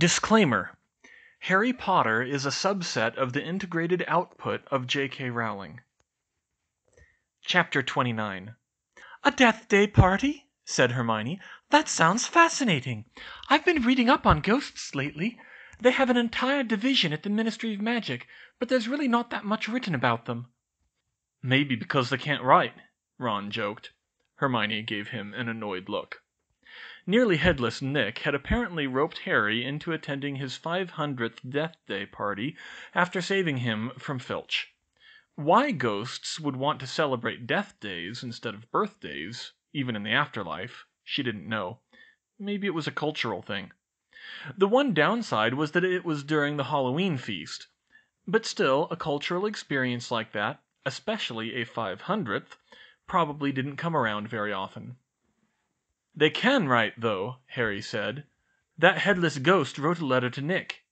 Disclaimer Harry Potter is a subset of the integrated output of J.K. Rowling. CHAPTER XXIX "A Death Day party?" said Hermione. "That sounds fascinating. I've been reading up on ghosts lately. They have an entire division at the Ministry of Magic, but there's really not that much written about them." "Maybe because they can't write," Ron joked. Hermione gave him an annoyed look. Nearly Headless Nick had apparently roped Harry into attending his five hundredth Death Day party after saving him from Filch. Why ghosts would want to celebrate death days instead of birthdays, even in the afterlife, she didn't know. Maybe it was a cultural thing. The one downside was that it was during the Halloween feast. But still, a cultural experience like that, especially a five hundredth, probably didn't come around very often. "They can write, though," Harry said. "That headless ghost wrote a letter to Nick."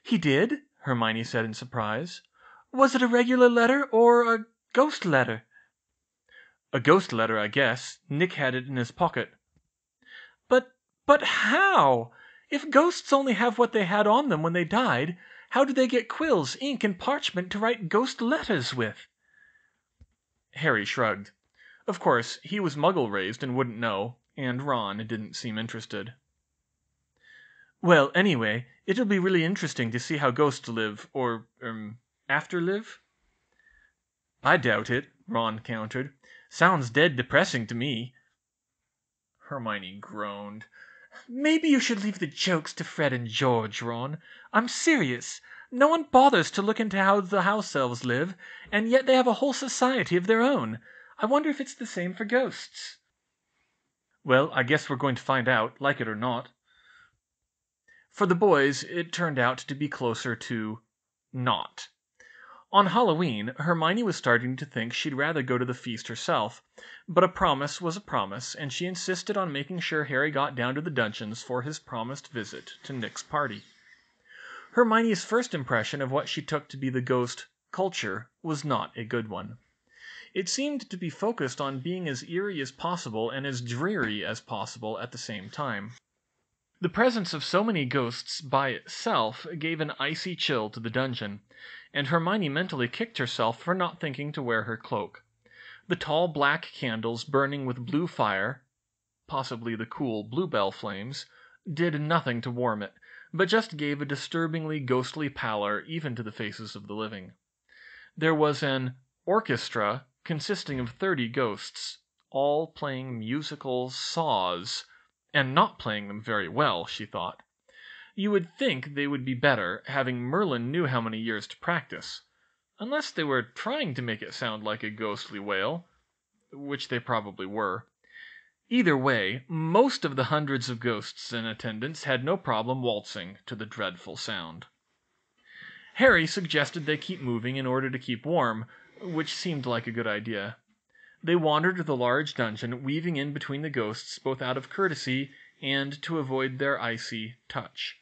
"He did?" Hermione said in surprise. "Was it a regular letter or a ghost letter?" "A ghost letter, I guess. Nick had it in his pocket." "But but how? If ghosts only have what they had on them when they died, how do they get quills, ink and parchment to write ghost letters with?" Harry shrugged. Of course, he was Muggle raised and wouldn't know, and Ron didn't seem interested. "Well, anyway, it'll be really interesting to see how ghosts live or er after live." "I doubt it," Ron countered. "Sounds dead depressing to me." Hermione groaned. "Maybe you should leave the jokes to Fred and George, Ron. I'm serious. No one bothers to look into how the house elves live, and yet they have a whole society of their own. I wonder if it's the same for ghosts." "Well, I guess we're going to find out, like it or not." For the boys it turned out to be closer to not. On Halloween Hermione was starting to think she'd rather go to the feast herself, but a promise was a promise and she insisted on making sure Harry got down to the dungeons for his promised visit to Nick's party. Hermione's first impression of what she took to be the ghost "culture" was not a good one. It seemed to be focused on being as eerie as possible and as dreary as possible at the same time. The presence of so many ghosts by itself gave an icy chill to the dungeon, and Hermione mentally kicked herself for not thinking to wear her cloak. The tall black candles burning with blue fire possibly the cool bluebell flames did nothing to warm it, but just gave a disturbingly ghostly pallor even to the faces of the living. There was an orchestra consisting of thirty ghosts, all playing musical saws, and not playing them very well, she thought. You would think they would be better, having Merlin knew how many years to practice. Unless they were trying to make it sound like a ghostly wail, which they probably were. Either way, most of the hundreds of ghosts in attendance had no problem waltzing to the dreadful sound. Harry suggested they keep moving in order to keep warm which seemed like a good idea. They wandered the large dungeon, weaving in between the ghosts both out of courtesy and to avoid their icy touch.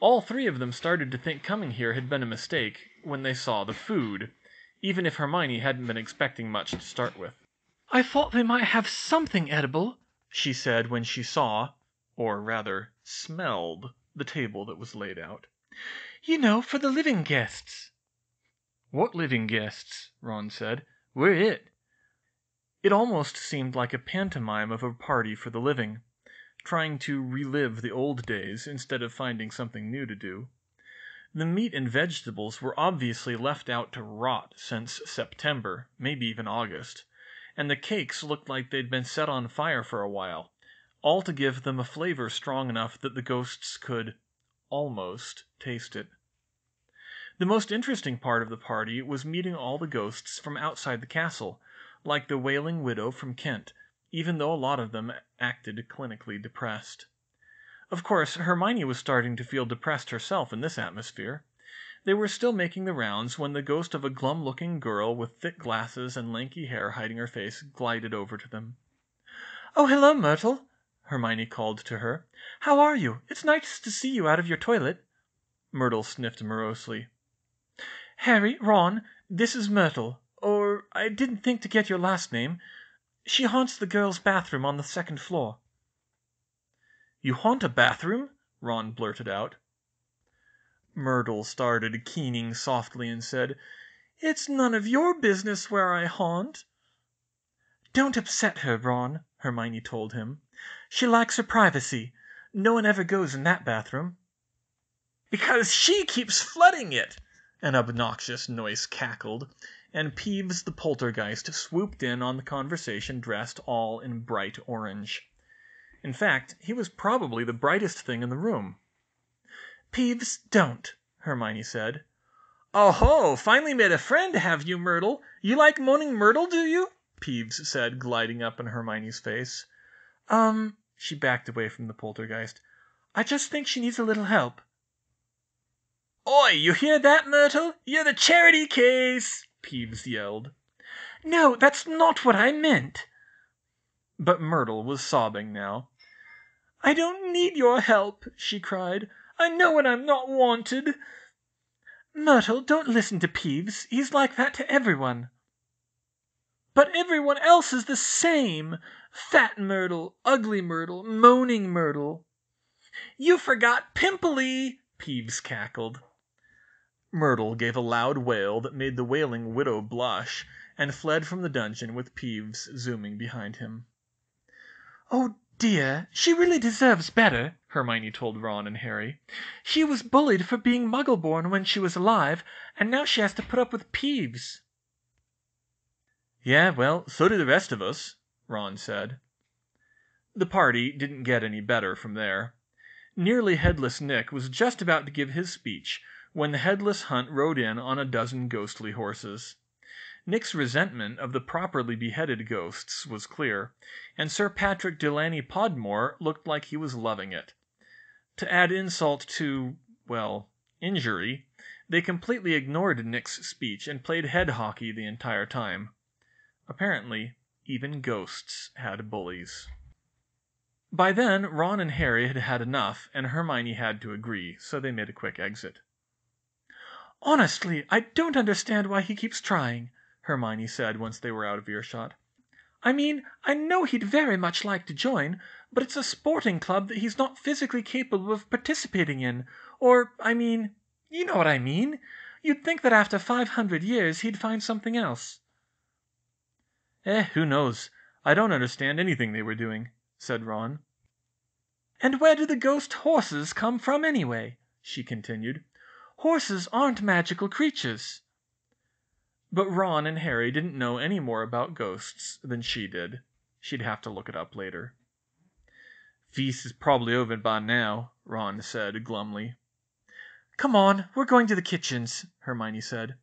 All three of them started to think coming here had been a mistake when they saw the food, even if Hermione hadn't been expecting much to start with. "I thought they might have something edible," she said when she saw, or rather smelled, the table that was laid out. "You know, for the living guests." "What living guests?" Ron said. "We're it." It almost seemed like a pantomime of a party for the living, trying to relive the old days instead of finding something new to do. The meat and vegetables were obviously left out to rot since September, maybe even August, and the cakes looked like they'd been set on fire for a while, all to give them a flavor strong enough that the ghosts could almost taste it. The most interesting part of the party was meeting all the ghosts from outside the castle, like the Wailing Widow from Kent, even though a lot of them acted clinically depressed. Of course, Hermione was starting to feel depressed herself in this atmosphere. They were still making the rounds when the ghost of a glum looking girl with thick glasses and lanky hair hiding her face glided over to them. "Oh, hello, Myrtle!" Hermione called to her. "How are you? It's nice to see you out of your toilet." Myrtle sniffed morosely. Harry, Ron, this is Myrtle or I didn't think to get your last name. She haunts the girls' bathroom on the second floor." "You haunt a bathroom?" Ron blurted out. Myrtle started keening softly and said, "It's none of your business where I haunt." "Don't upset her, Ron," Hermione told him. "She likes her privacy. No one ever goes in that bathroom." "Because she keeps flooding it!" An obnoxious noise cackled, and Peeves the Poltergeist swooped in on the conversation dressed all in bright orange. In fact, he was probably the brightest thing in the room. "Peeves, don't!" Hermione said. "Oho! Finally made a friend, have you, Myrtle? You like Moaning Myrtle, do you?" Peeves said, gliding up in Hermione's face. "Um," she backed away from the Poltergeist. "I just think she needs a little help." "Oi! You hear that, Myrtle? You're the charity case!" Peeves yelled. "No, that's not what I meant." But Myrtle was sobbing now. "I don't need your help," she cried. "I know when I'm not wanted." "Myrtle, don't listen to Peeves. He's like that to everyone." "But everyone else is the same. Fat Myrtle, Ugly Myrtle, Moaning Myrtle." "You forgot Pimply!" Peeves cackled. Myrtle gave a loud wail that made the wailing widow blush, and fled from the dungeon with Peeves zooming behind him. "Oh, dear, she really deserves better," Hermione told Ron and Harry. "She was bullied for being Muggle born when she was alive, and now she has to put up with Peeves." "Yeah, well, so do the rest of us," Ron said. The party didn't get any better from there. Nearly Headless Nick was just about to give his speech when the Headless Hunt rode in on a dozen ghostly horses. Nick's resentment of the properly beheaded ghosts was clear, and Sir Patrick Delaney Podmore looked like he was loving it. To add insult to well, injury, they completely ignored Nick's speech and played head hockey the entire time. Apparently, even ghosts had bullies. By then, Ron and Harry had had enough, and Hermione had to agree, so they made a quick exit. "Honestly, I don't understand why he keeps trying," Hermione said once they were out of earshot. "I mean, I know he'd very much like to join, but it's a sporting club that he's not physically capable of participating in, or, I mean you know what I mean. You'd think that after five hundred years he'd find something else." "Eh, who knows? I don't understand anything they were doing," said Ron. "And where do the ghost horses come from, anyway?" she continued. "Horses aren't magical creatures." But Ron and Harry didn't know any more about ghosts than she did. She'd have to look it up later. "Feast is probably over by now," Ron said glumly. "Come on, we're going to the kitchens," Hermione said.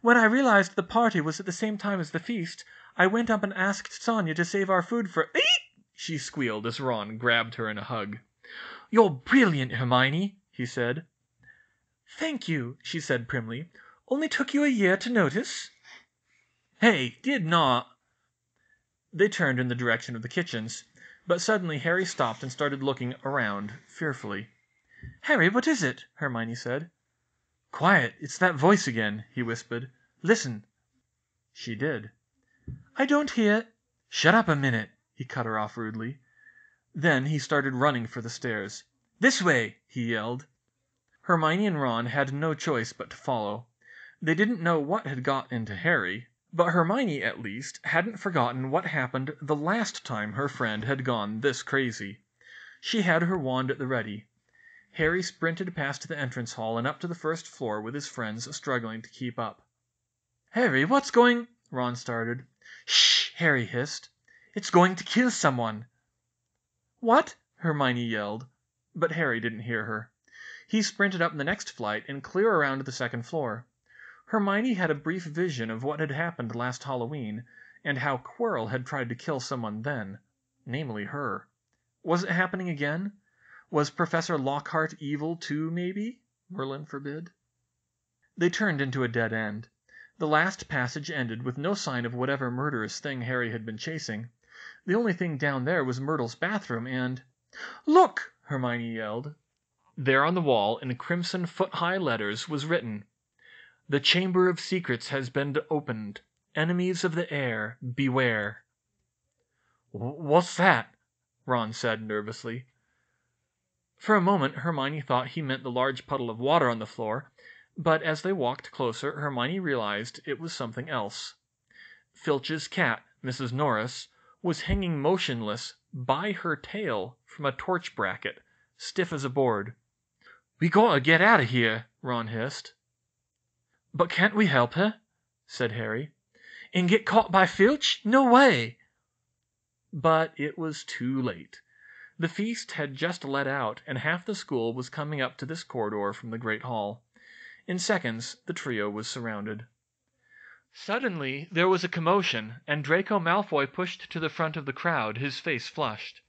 "When I realized the party was at the same time as the feast, I went up and asked Sónya to save our food for Eek!" she squealed as Ron grabbed her in a hug. "You're brilliant, Hermione," he said. "Thank you," she said primly. "Only took you a year to notice." "Hey, did not." They turned in the direction of the kitchens, but suddenly Harry stopped and started looking around fearfully. "Harry, what is it?" Hermione said. "Quiet, it's that voice again," he whispered. "Listen." She did. "I don't hear "Shut up a minute," he cut her off rudely. Then he started running for the stairs. "This way!" he yelled. Hermione and Ron had no choice but to follow. They didn't know what had got into Harry, but Hermione, at least, hadn't forgotten what happened the last time her friend had gone this crazy. She had her wand at the ready. Harry sprinted past the entrance hall and up to the first floor with his friends struggling to keep up. "Harry, what's going Ron started. "Shh!" Harry hissed. "It's going to kill someone." "What?" Hermione yelled, but Harry didn't hear her. He sprinted up the next flight and clear around the second floor. Hermione had a brief vision of what had happened last Halloween, and how Quirrell had tried to kill someone then namely her. Was it happening again? Was Professor Lockhart evil, too, maybe? Merlin forbid. They turned into a dead end. The last passage ended with no sign of whatever murderous thing Harry had been chasing. The only thing down there was Myrtle's bathroom and "Look!" Hermione yelled. There on the wall in crimson foot high letters was written: "The Chamber of Secrets has been opened. Enemies of the Heir, beware." "What's that?" Ron said nervously. For a moment Hermione thought he meant the large puddle of water on the floor, but as they walked closer Hermione realized it was something else. Filch's cat, Mrs. Norris, was hanging motionless by her tail from a torch bracket, stiff as a board. "We gotta get out of here!" Ron hissed. "But can't we help her?" said Harry. "And get caught by Filch? No way!" But it was too late. The feast had just let out, and half the school was coming up to this corridor from the great hall. In seconds the trio was surrounded. Suddenly there was a commotion, and Draco Malfoy pushed to the front of the crowd, his face flushed.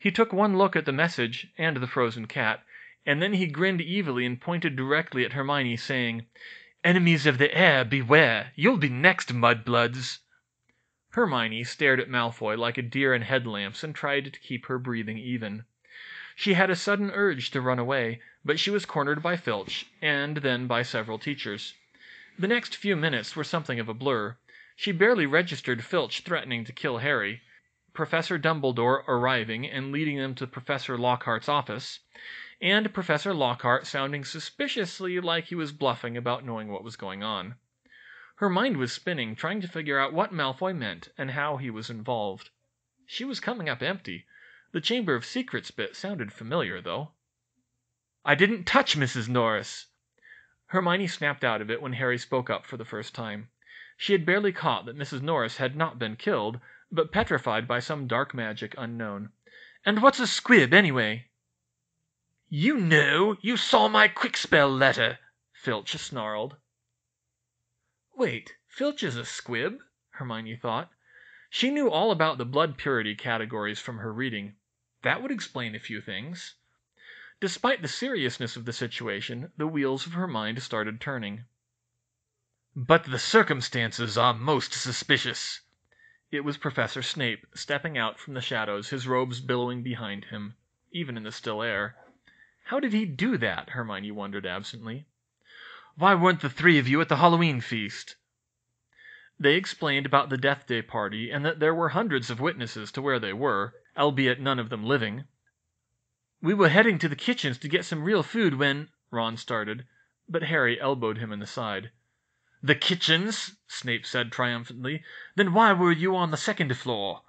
He took one look at the message and the frozen cat, and then he grinned evilly and pointed directly at Hermione, saying, "Enemies of the heir, beware! You'll be next, mudbloods!" Hermione stared at Malfoy like a deer in headlamps and tried to keep her breathing even. She had a sudden urge to run away, but she was cornered by Filch, and then by several teachers. The next few minutes were something of a blur. She barely registered Filch threatening to kill Harry, Professor Dumbledore arriving and leading them to Professor Lockhart's office, and Professor Lockhart sounding suspiciously like he was bluffing about knowing what was going on. Her mind was spinning, trying to figure out what Malfoy meant and how he was involved. She was coming up empty. The Chamber of Secrets bit sounded familiar, though. I didn't touch Mrs. Norris! Hermione snapped out of it when Harry spoke up for the first time. She had barely caught that Mrs. Norris had not been killed, but petrified by some dark magic unknown. And what's a squib, anyway? You know! You saw my Kwikspell letter! Filch snarled. Wait, Filch is a squib? Hermione thought. She knew all about the blood purity categories from her reading. That would explain a few things. Despite the seriousness of the situation, the wheels of her mind started turning. But the circumstances are most suspicious. It was Professor Snape, stepping out from the shadows, his robes billowing behind him, even in the still air. How did he do that? Hermione wondered absently. Why weren't the three of you at the Halloween feast? They explained about the Death Day party and that there were hundreds of witnesses to where they were, albeit none of them living. We were heading to the kitchens to get some real food when Ron started, but Harry elbowed him in the side. The kitchens? Snape said triumphantly. Then why were you on the second floor?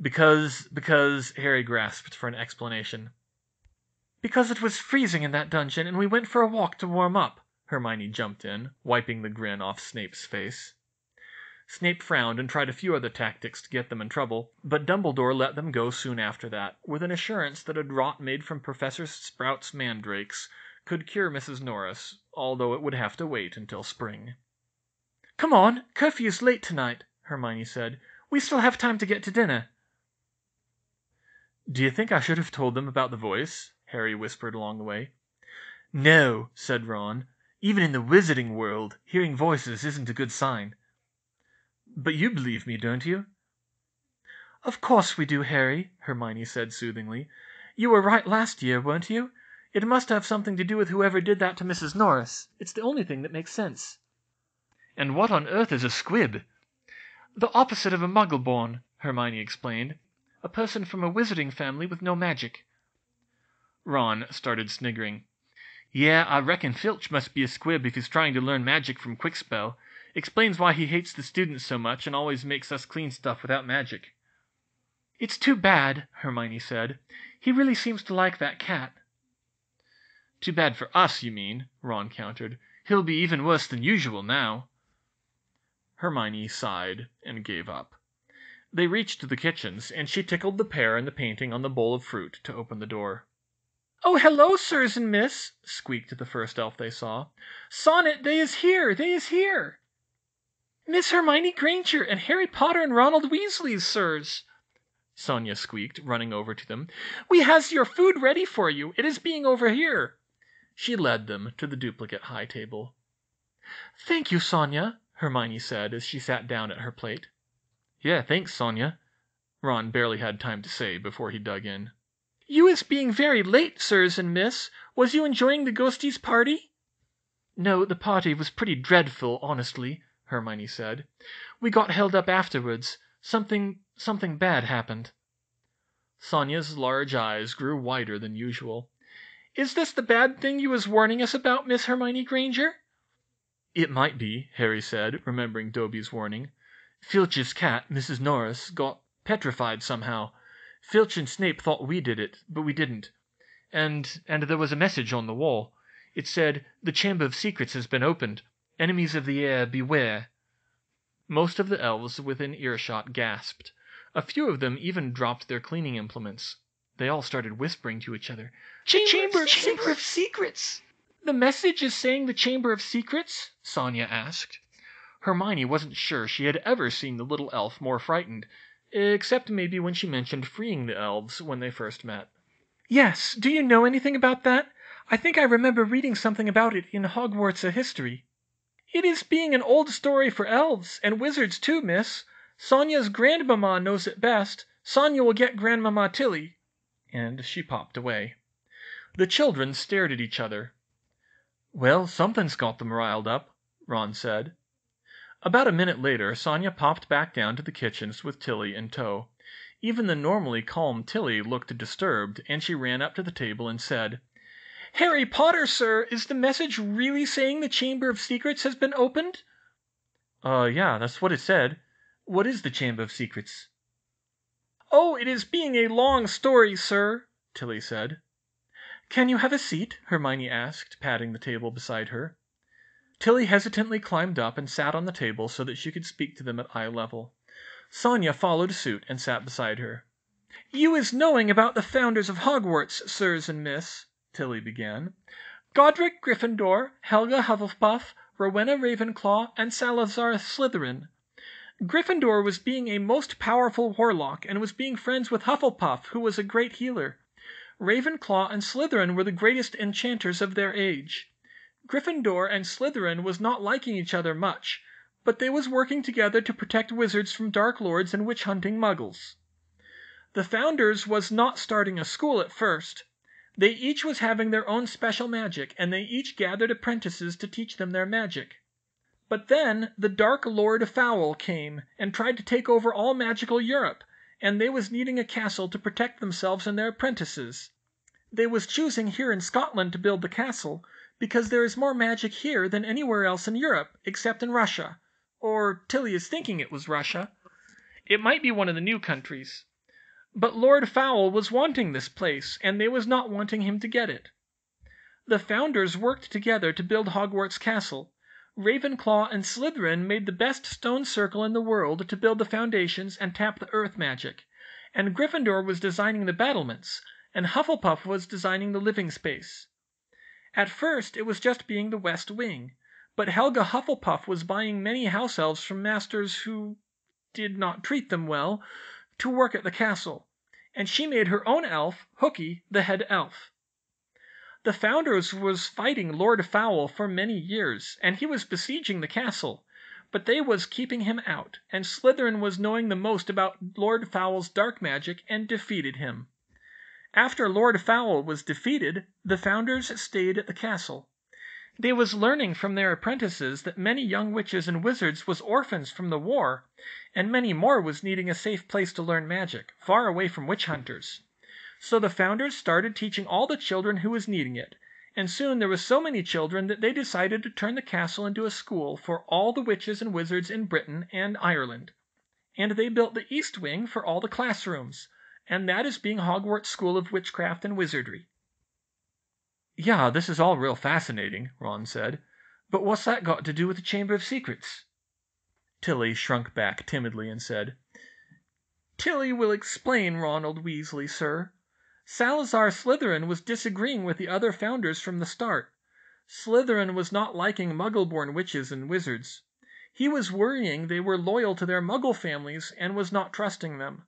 Because because Harry grasped for an explanation. Because it was freezing in that dungeon and we went for a walk to warm up. Hermione jumped in, wiping the grin off Snape's face. Snape frowned and tried a few other tactics to get them in trouble, but Dumbledore let them go soon after that, with an assurance that a draught made from Professor Sprout's mandrakes could cure Mrs. Norris, although it would have to wait until spring. Come on, curfew's late tonight, Hermione said. We still have time to get to dinner. Do you think I should have told them about the voice? Harry whispered along the way. No, said Ron. Even in the wizarding world, hearing voices isn't a good sign. But you believe me, don't you?" "Of course we do, Harry," Hermione said soothingly. "You were right last year, weren't you? It must have something to do with whoever did that to Mrs. Norris. It's the only thing that makes sense." "And what on earth is a squib?" "The opposite of a Muggleborn," Hermione explained. "A person from a wizarding family with no magic." Ron started sniggering. "Yeah, I reckon Filch must be a squib if he's trying to learn magic from Kwikspell. Explains why he hates the students so much and always makes us clean stuff without magic." "It's too bad," Hermione said. "He really seems to like that cat." "Too bad for us, you mean," Ron countered. "He'll be even worse than usual now." Hermione sighed and gave up. They reached the kitchens, and she tickled the pear and the painting on the bowl of fruit to open the door. "Oh, hello, sirs and miss!" squeaked the first elf they saw. "Sonnet, they is here! They is here!" "Miss Hermione Granger and Harry Potter and Ronald Weasleys, sirs," Sonia squeaked, running over to them. "We has your food ready for you. It is being over here." She led them to the duplicate high table. "Thank you, Sónya," Hermione said as she sat down at her plate. "Yeah, thanks, Sónya," Ron barely had time to say before he dug in. "You is being very late, sirs and miss. Was you enjoying the ghosties' party?" "No, the party was pretty dreadful, honestly. Hermione said. "We got held up afterwards. Something something bad happened." Sónya's large eyes grew wider than usual. "Is this the bad thing you was warning us about, Miss Hermione Granger?" "It might be," Harry said, remembering Dobby's warning. "Filch's cat, Mrs. Norris, got petrified somehow. Filch and Snape thought we did it, but we didn't. And and there was a message on the wall. It said, 'The Chamber of Secrets has been opened. Enemies of the heir, beware!'" Most of the elves within earshot gasped. A few of them even dropped their cleaning implements. They all started whispering to each other. "Chamber, of Secrets!" "The message is saying the Chamber of Secrets?" Sonia asked. Hermione wasn't sure she had ever seen the little elf more frightened, except maybe when she mentioned freeing the elves when they first met. "Yes. Do you know anything about that? I think I remember reading something about it in Hogwarts history." "It is being an old story for elves, and wizards too, miss. Sonia's grandmamma knows it best. Sonia will get Grandmamma Tilly." And she popped away. The children stared at each other. "Well, something's got them riled up," Ron said. About a minute later Sonia popped back down to the kitchens with Tilly in tow. Even the normally calm Tilly looked disturbed, and she ran up to the table and said: "Harry Potter, sir, is the message really saying the Chamber of Secrets has been opened?" "Uh, yeah, that's what it said. What is the Chamber of Secrets?" "Oh, it is being a long story, sir," Tilly said. "Can you have a seat?" Hermione asked, patting the table beside her. Tilly hesitantly climbed up and sat on the table so that she could speak to them at eye level. Sónya followed suit and sat beside her. "You is knowing about the founders of Hogwarts, sirs and miss," Tilly began. "Godric Gryffindor, Helga Hufflepuff, Rowena Ravenclaw, and Salazar Slytherin. Gryffindor was being a most powerful warlock and was being friends with Hufflepuff, who was a great healer. Ravenclaw and Slytherin were the greatest enchanters of their age. Gryffindor and Slytherin was not liking each other much, but they was working together to protect wizards from dark lords and witch hunting muggles. The founders was not starting a school at first. They each was having their own special magic, and they each gathered apprentices to teach them their magic. But then the Dark Lord Fowl came and tried to take over all magical Europe, and they was needing a castle to protect themselves and their apprentices. They was choosing here in Scotland to build the castle, because there is more magic here than anywhere else in Europe, except in Russia. Or Tilly is thinking it was Russia. It might be one of the new countries. But Lord Fowl was wanting this place, and they was not wanting him to get it. The founders worked together to build Hogwarts Castle. Ravenclaw and Slytherin made the best stone circle in the world to build the foundations and tap the earth magic, and Gryffindor was designing the battlements, and Hufflepuff was designing the living space. At first it was just being the West Wing, but Helga Hufflepuff was buying many house elves from masters who did not treat them well to work at the castle, and she made her own elf, Hooky, the head elf. The founders was fighting Lord Fowl for many years, and he was besieging the castle, but they was keeping him out, and Slytherin was knowing the most about Lord Fowl's dark magic and defeated him. After Lord Fowl was defeated, the founders stayed at the castle. They was learning from their apprentices that many young witches and wizards was orphans from the war, and many more was needing a safe place to learn magic, far away from witch hunters. So the founders started teaching all the children who was needing it, and soon there was so many children that they decided to turn the castle into a school for all the witches and wizards in Britain and Ireland. And they built the east wing for all the classrooms, and that is being Hogwarts School of Witchcraft and Wizardry. Yeah, this is all real fascinating, Ron said. But what's that got to do with the Chamber of Secrets? Tilly shrunk back timidly and said, Tilly will explain, Ronald Weasley, sir. Salazar Slytherin was disagreeing with the other founders from the start. Slytherin was not liking Muggle-born witches and wizards. He was worrying they were loyal to their Muggle families and was not trusting them.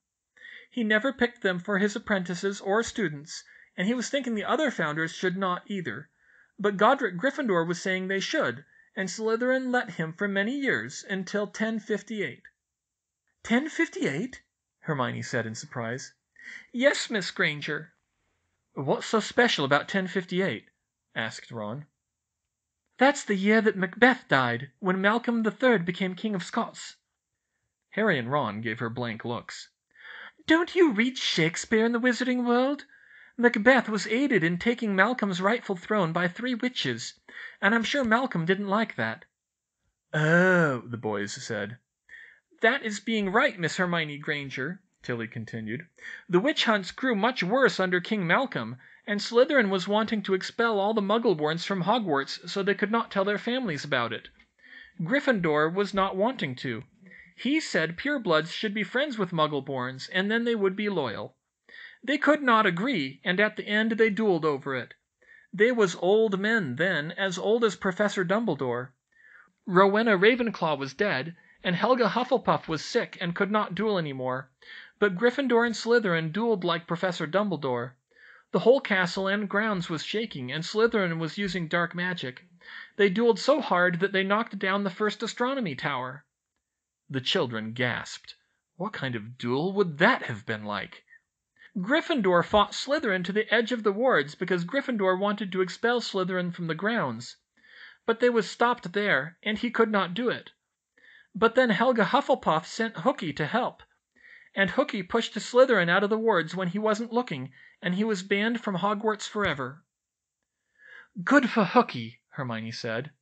He never picked them for his apprentices or students, and he was thinking the other founders should not either. But Godric Gryffindor was saying they should, and Slytherin let him for many years, until 1058. 1058? Hermione said in surprise. Yes, Miss Granger. What's so special about 1058? asked Ron. That's the year that Macbeth died, when Malcolm III became King of Scots. Harry and Ron gave her blank looks. Don't you read Shakespeare in the Wizarding World? Macbeth was aided in taking Malcolm's rightful throne by three witches, and I'm sure Malcolm didn't like that." "Oh," the boys said. "That is being right, Miss Hermione Granger," Tilly continued. "The witch hunts grew much worse under King Malcolm, and Slytherin was wanting to expel all the Muggleborns from Hogwarts so they could not tell their families about it. Gryffindor was not wanting to. He said purebloods should be friends with Muggleborns, and then they would be loyal. They could not agree, and at the end they dueled over it. They was old men then, as old as Professor Dumbledore. Rowena Ravenclaw was dead, and Helga Hufflepuff was sick and could not duel any more, but Gryffindor and Slytherin dueled like Professor Dumbledore. The whole castle and grounds was shaking, and Slytherin was using dark magic. They dueled so hard that they knocked down the first astronomy tower." The children gasped. What kind of duel would that have been like? "Gryffindor fought Slytherin to the edge of the wards because Gryffindor wanted to expel Slytherin from the grounds. But they was stopped there, and he could not do it. But then Helga Hufflepuff sent Hooky to help. And Hooky pushed a Slytherin out of the wards when he wasn't looking, and he was banned from Hogwarts forever." "Good for Hooky," Hermione said.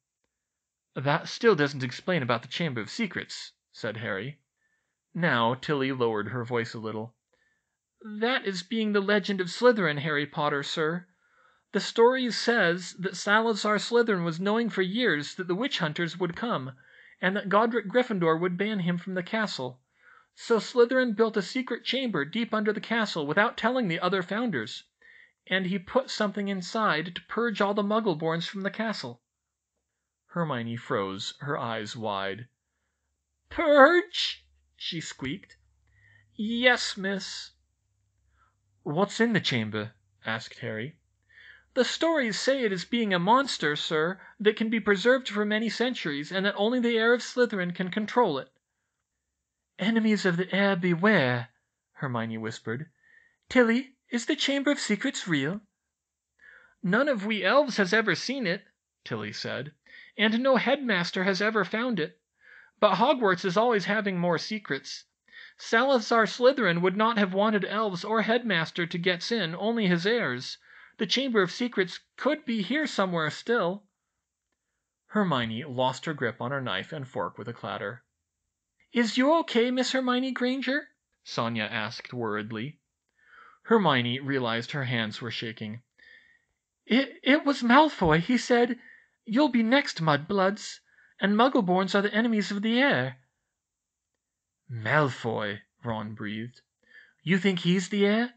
"That still doesn't explain about the Chamber of Secrets," said Harry. Now Tilly lowered her voice a little. "That is being the legend of Slytherin, Harry Potter, sir. The story says that Salazar Slytherin was knowing for years that the witch hunters would come, and that Godric Gryffindor would ban him from the castle. So Slytherin built a secret chamber deep under the castle without telling the other founders, and he put something inside to purge all the Muggleborns from the castle." Hermione froze, her eyes wide. "Purge?" she squeaked. "Yes, miss." "What's in the chamber?" asked Harry. "The stories say it is being a monster, sir, that can be preserved for many centuries, and that only the heir of Slytherin can control it." "Enemies of the heir, beware," Hermione whispered. "Tilly, is the Chamber of Secrets real?" "None of we elves has ever seen it," Tilly said, "and no headmaster has ever found it. But Hogwarts is always having more secrets. Salazar Slytherin would not have wanted elves or headmaster to get in, only his heirs. The Chamber of Secrets could be here somewhere still." Hermione lost her grip on her knife and fork with a clatter. "Is you okay, Miss Hermione Granger?" Sonia asked worriedly. Hermione realized her hands were shaking. "It was Malfoy. He said, 'You'll be next, mudbloods and Muggleborns are the enemies of the heir.'" "Malfoy!" Ron breathed. "You think he's the heir?"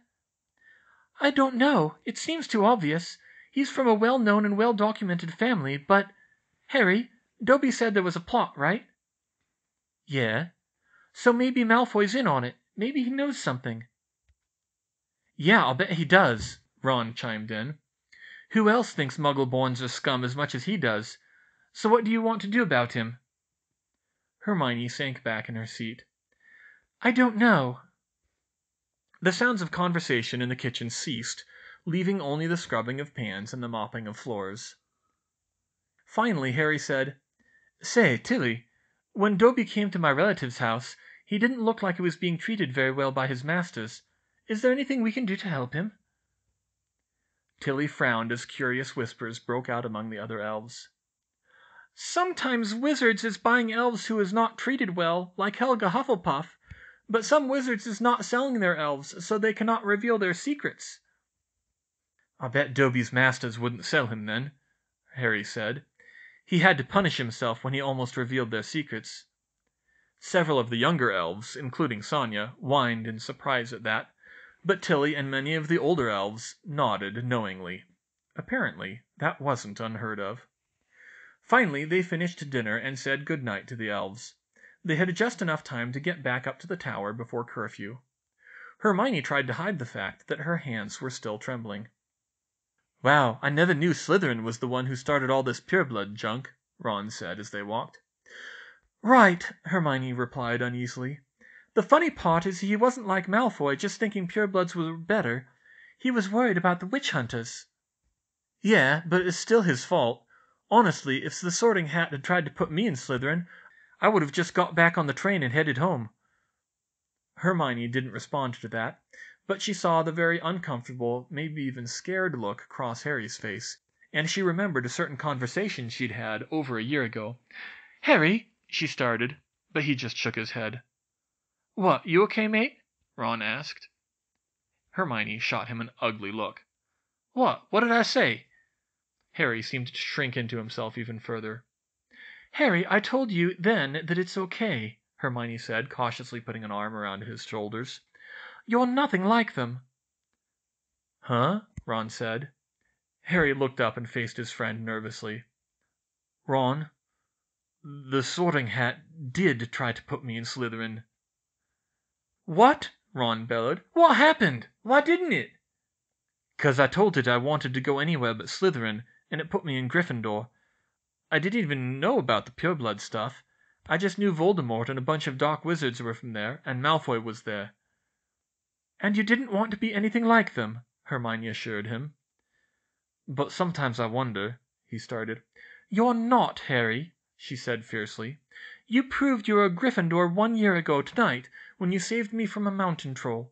"I don't know. It seems too obvious. He's from a well known and well documented family, but Harry, Dobby said there was a plot, right?" "Yeah." "So maybe Malfoy's in on it. Maybe he knows something." "Yeah, I'll bet he does," Ron chimed in. "Who else thinks Muggleborns are scum as much as he does? So what do you want to do about him?" Hermione sank back in her seat. "I don't know." The sounds of conversation in the kitchen ceased, leaving only the scrubbing of pans and the mopping of floors. Finally Harry said, "Say, Tilly, when Dobby came to my relative's house he didn't look like he was being treated very well by his masters. Is there anything we can do to help him?" Tilly frowned as curious whispers broke out among the other elves. Sometimes wizards is buying elves who is not treated well, like Helga Hufflepuff, but some wizards is not selling their elves, so they cannot reveal their secrets." "I bet Dobby's masters wouldn't sell him then," Harry said. "He had to punish himself when he almost revealed their secrets." Several of the younger elves, including Sónya, whined in surprise at that, but Tilly and many of the older elves nodded knowingly. Apparently that wasn't unheard of. Finally they finished dinner and said good night to the elves. They had just enough time to get back up to the tower before curfew. Hermione tried to hide the fact that her hands were still trembling. "Wow, I never knew Slytherin was the one who started all this pureblood junk," Ron said as they walked. "Right," Hermione replied uneasily. "The funny part is he wasn't like Malfoy, just thinking purebloods were better. He was worried about the witch hunters." "Yeah, but it's still his fault. Honestly, if the Sorting Hat had tried to put me in Slytherin, I would have just got back on the train and headed home." Hermione didn't respond to that, but she saw the very uncomfortable, maybe even scared look cross Harry's face, and she remembered a certain conversation she'd had over a year ago. "Harry," she started, but he just shook his head. "What, you okay, mate?" Ron asked. Hermione shot him an ugly look. "What? What did I say?" Harry seemed to shrink into himself even further. "Harry, I told you then that it's okay," Hermione said, cautiously putting an arm around his shoulders. "You're nothing like them." "Huh?" Ron said. Harry looked up and faced his friend nervously. "Ron, the Sorting Hat did try to put me in Slytherin." "What?" Ron bellowed. "What happened? Why didn't it?" "'Cause I told it I wanted to go anywhere but Slytherin, and it put me in Gryffindor. I didn't even know about the pureblood stuff. I just knew Voldemort and a bunch of dark wizards were from there, and Malfoy was there." "And you didn't want to be anything like them," Hermione assured him. "But sometimes I wonder," he started. "You're not, Harry," she said fiercely. "You proved you were a Gryffindor one year ago tonight when you saved me from a mountain troll.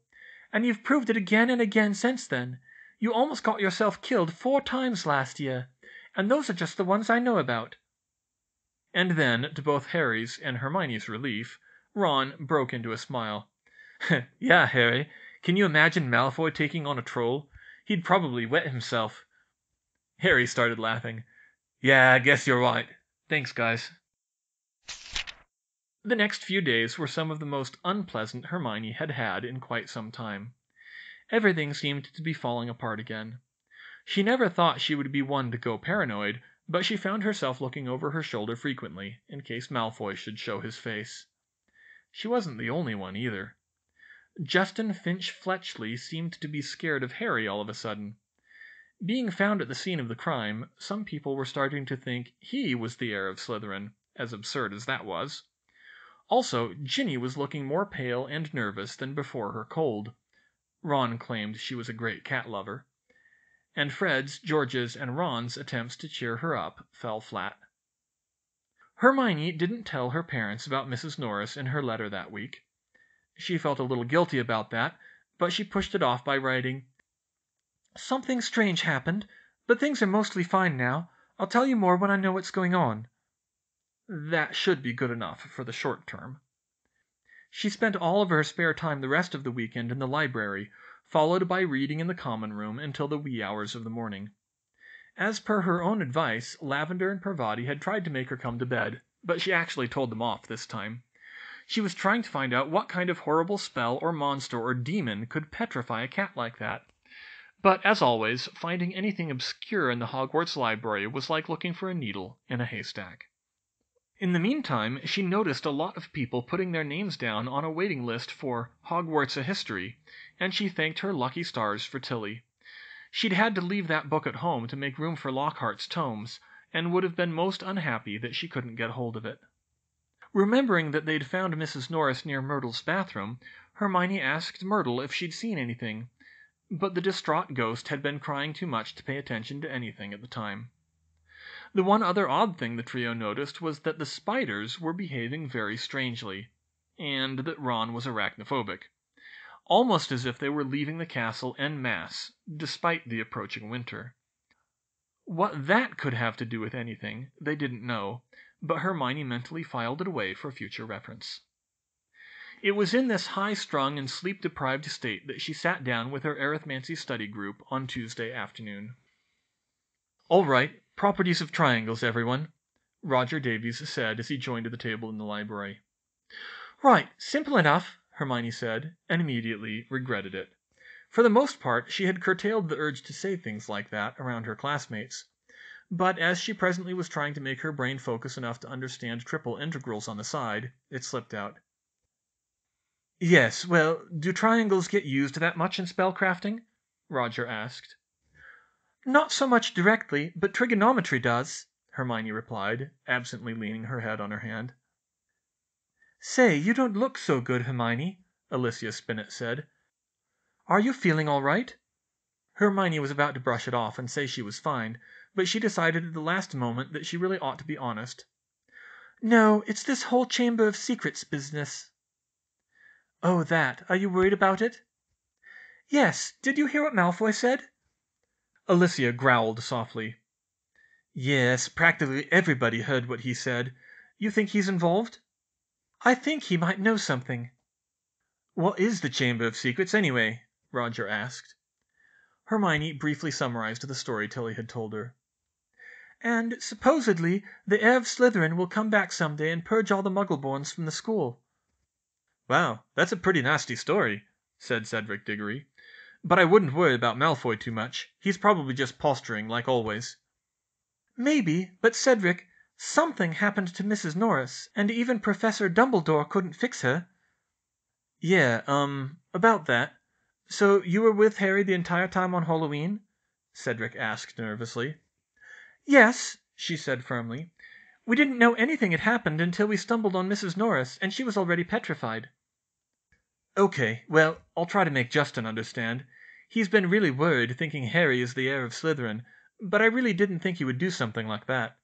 And you've proved it again and again since then. You almost got yourself killed four times last year. And those are just the ones I know about." And then, to both Harry's and Hermione's relief, Ron broke into a smile. "Yeah, Harry. Can you imagine Malfoy taking on a troll? He'd probably wet himself." Harry started laughing. "Yeah, I guess you're right. Thanks, guys." The next few days were some of the most unpleasant Hermione had had in quite some time. Everything seemed to be falling apart again. She never thought she would be one to go paranoid, but she found herself looking over her shoulder frequently, in case Malfoy should show his face. She wasn't the only one, either. Justin Finch Fletchley seemed to be scared of Harry all of a sudden. Being found at the scene of the crime, some people were starting to think he was the heir of Slytherin, as absurd as that was. Also, Ginny was looking more pale and nervous than before her cold. Ron claimed she was a great cat lover and Fred's, George's, and Ron's attempts to cheer her up fell flat. Hermione didn't tell her parents about Mrs. Norris in her letter that week. She felt a little guilty about that, but she pushed it off by writing, Something strange happened, but things are mostly fine now. I'll tell you more when I know what's going on. That should be good enough for the short term. She spent all of her spare time the rest of the weekend in the library, followed by reading in the common room until the wee hours of the morning. As per her own advice, Lavender and Parvati had tried to make her come to bed, but she actually told them off this time. She was trying to find out what kind of horrible spell or monster or demon could petrify a cat like that. But as always, finding anything obscure in the Hogwarts library was like looking for a needle in a haystack. In the meantime, she noticed a lot of people putting their names down on a waiting list for Hogwarts a History, and she thanked her lucky stars for Tilly. She'd had to leave that book at home to make room for Lockhart's tomes, and would have been most unhappy that she couldn't get hold of it. Remembering that they'd found Mrs. Norris near Myrtle's bathroom, Hermione asked Myrtle if she'd seen anything, but the distraught ghost had been crying too much to pay attention to anything at the time. The one other odd thing the trio noticed was that the spiders were behaving very strangely, and that Ron was arachnophobic. Almost as if they were leaving the castle en masse, despite the approaching winter. What that could have to do with anything, they didn't know, but Hermione mentally filed it away for future reference. It was in this high strung and sleep deprived state that she sat down with her arithmancy study group on Tuesday afternoon. All right, Properties of triangles, everyone, Roger Davies said as he joined the table in the library. Right, simple enough, Hermione said, and immediately regretted it. For the most part, she had curtailed the urge to say things like that around her classmates. But as she presently was trying to make her brain focus enough to understand triple integrals on the side, it slipped out. Yes, well, do triangles get used that much in spellcrafting? Roger asked. "Not so much directly, but trigonometry does," Hermione replied, absently leaning her head on her hand. "Say, you don't look so good, Hermione," Alicia Spinnet said. "Are you feeling all right?" Hermione was about to brush it off and say she was fine, but she decided at the last moment that she really ought to be honest. "No, it's this whole Chamber of Secrets business." "Oh, that. Are you worried about it?" "Yes. Did you hear what Malfoy said?" Alicia growled softly. "Yes, practically everybody heard what he said. You think he's involved?" "I think he might know something." "What is the Chamber of Secrets, anyway?" Roger asked. Hermione briefly summarized the story Tilly had told her. "And supposedly the heir of Slytherin will come back some day and purge all the Muggleborns from the school." "Wow, that's a pretty nasty story," said Cedric Diggory. "But I wouldn't worry about Malfoy too much. He's probably just posturing, like always." "Maybe, but Cedric, something happened to Mrs. Norris, and even Professor Dumbledore couldn't fix her." "Yeah, um, about that. So you were with Harry the entire time on Halloween?" Cedric asked nervously. "Yes," she said firmly. "We didn't know anything had happened until we stumbled on Mrs. Norris, and she was already petrified." "Okay, well, I'll try to make Justin understand. He's been really worried, thinking Harry is the heir of Slytherin, but I really didn't think he would do something like that."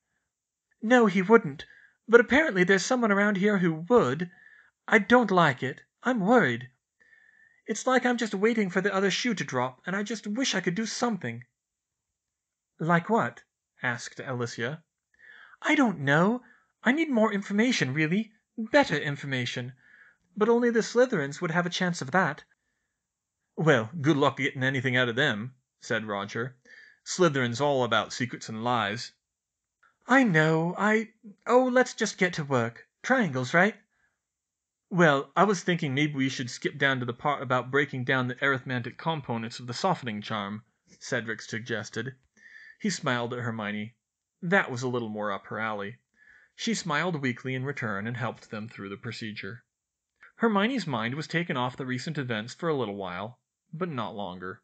"No, he wouldn't, but apparently there's someone around here who would. I don't like it. I'm worried. It's like I'm just waiting for the other shoe to drop, and I just wish I could do something." "Like what?" Asked Alicia. "I don't know. I need more information, really. Better information. But only the Slytherins would have a chance of that." "Well, good luck getting anything out of them," said Roger. "Slytherin's all about secrets and lies." "I know. I Oh, let's just get to work. Triangles, right?" "Well, I was thinking maybe we should skip down to the part about breaking down the arithmetic components of the softening charm," Cedric suggested. He smiled at Hermione. That was a little more up her alley. She smiled weakly in return and helped them through the procedure. Hermione's mind was taken off the recent events for a little while, but not longer.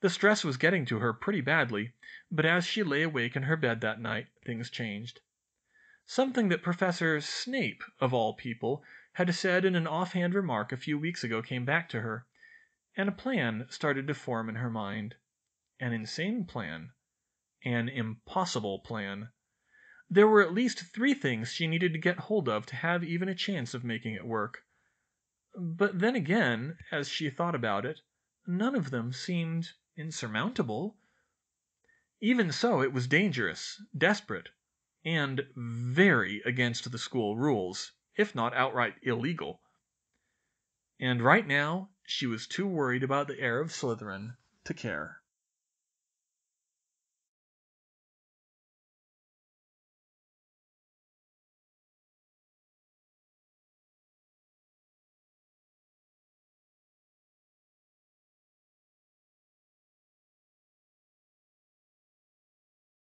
The stress was getting to her pretty badly, but as she lay awake in her bed that night, things changed. Something that Professor Snape, of all people, had said in an offhand remark a few weeks ago came back to her, and a plan started to form in her mind. An insane plan. An impossible plan. There were at least three things she needed to get hold of to have even a chance of making it work. But then again, as she thought about it, none of them seemed insurmountable. Even so, it was dangerous, desperate, and very against the school rules, if not outright illegal. And right now she was too worried about the heir of Slytherin to care.